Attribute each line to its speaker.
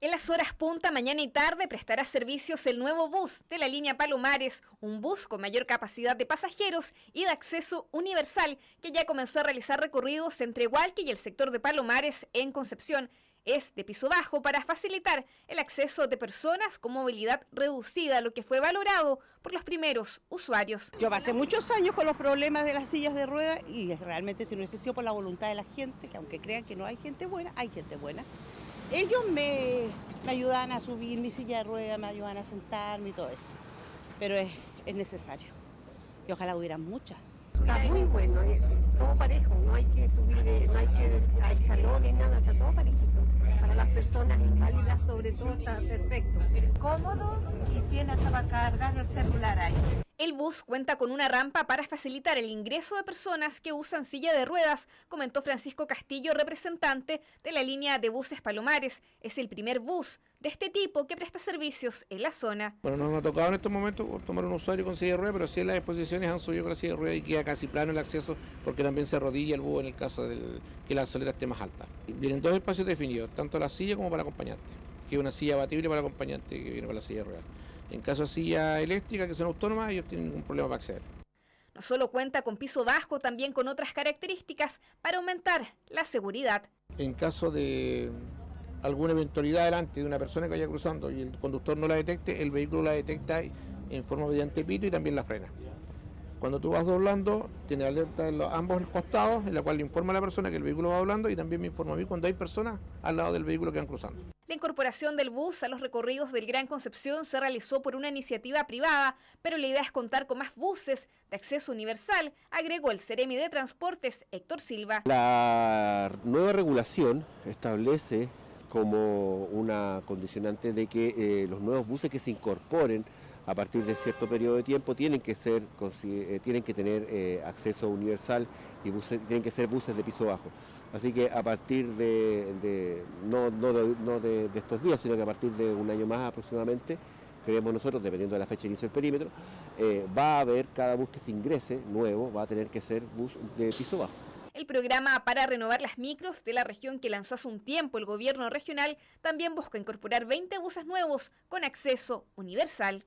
Speaker 1: En las horas punta, mañana y tarde, prestará servicios el nuevo bus de la línea Palomares, un bus con mayor capacidad de pasajeros y de acceso universal, que ya comenzó a realizar recorridos entre Hualque y el sector de Palomares en Concepción. Es de piso bajo para facilitar el acceso de personas con movilidad reducida, lo que fue valorado por los primeros usuarios.
Speaker 2: Yo pasé muchos años con los problemas de las sillas de ruedas y realmente si no hubiese sido por la voluntad de la gente, que aunque crean que no hay gente buena, hay gente buena ellos me, ayudan a subir mi silla de ruedas, me ayudan a sentarme y todo eso. Pero es, necesario. Y ojalá hubiera muchas.
Speaker 3: Está muy bueno, eh, todo parejo, no hay que subir, eh, no hay que escalones, nada, está todo parejito. Para las personas inválidas sobre todo está perfecto. Cómodo y tiene hasta para cargar el celular ahí.
Speaker 1: El bus cuenta con una rampa para facilitar el ingreso de personas que usan silla de ruedas, comentó Francisco Castillo, representante de la línea de buses Palomares. Es el primer bus de este tipo que presta servicios en la zona.
Speaker 4: Bueno, no nos ha tocado en estos momentos tomar un usuario con silla de ruedas, pero sí en las exposiciones han subido con la silla de ruedas y queda casi plano el acceso porque también se arrodilla el bus en el caso de que la solera esté más alta. Vienen dos espacios definidos, tanto la silla como para acompañante, que es una silla abatible para acompañante que viene con la silla de ruedas. En caso de silla eléctrica, que son autónomas, ellos tienen un problema para acceder.
Speaker 1: No solo cuenta con piso bajo, también con otras características para aumentar la seguridad.
Speaker 4: En caso de alguna eventualidad delante de una persona que vaya cruzando y el conductor no la detecte, el vehículo la detecta en forma mediante pito y también la frena. Cuando tú vas doblando, tiene alerta en ambos costados, en la cual le informa a la persona que el vehículo va doblando y también me informa a mí cuando hay personas al lado del vehículo que van cruzando.
Speaker 1: La incorporación del bus a los recorridos del Gran Concepción se realizó por una iniciativa privada, pero la idea es contar con más buses de acceso universal, agregó el Ceremi de Transportes Héctor Silva.
Speaker 5: La nueva regulación establece como una condicionante de que eh, los nuevos buses que se incorporen a partir de cierto periodo de tiempo tienen que ser eh, tienen que tener eh, acceso universal y tienen que ser buses de piso bajo. Así que a partir de, no, de, estos días, sino que a partir de un año más aproximadamente, creemos nosotros, dependiendo de la fecha de inicio del perímetro, eh, va a haber cada bus que se ingrese nuevo, va a tener que ser bus de piso bajo.
Speaker 1: El programa para renovar las micros de la región que lanzó hace un tiempo el gobierno regional también busca incorporar 20 buses nuevos con acceso universal.